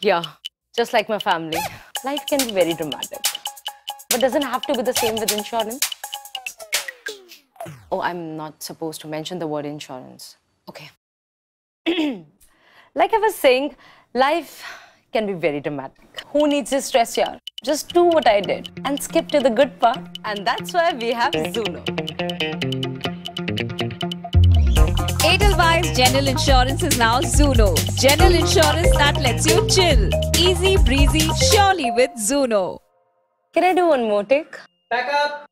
Yeah, just like my family. Life can be very dramatic. But doesn't have to be the same with insurance. Oh, I'm not supposed to mention the word insurance. Okay. like I was saying, life can be very dramatic. Who needs this stress here? Just do what I did and skip to the good part. And that's why we have Zuno. Edelweiss General Insurance is now Zuno. General insurance that lets you chill. Easy breezy, surely with Zuno. Can I do one more take? Back up.